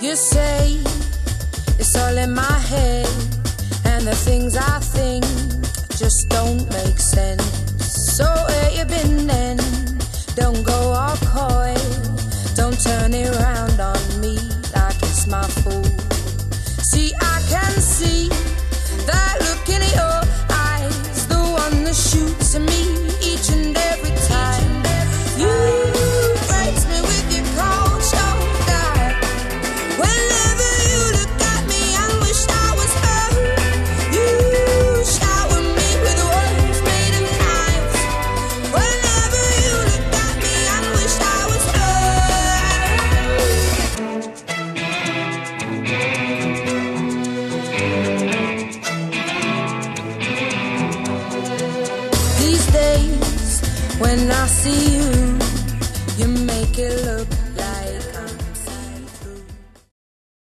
You say it's all in my head, and the things I think just don't make sense. So where you been then? Don't go all coy, don't turn it around When I see you, you make it look like I'm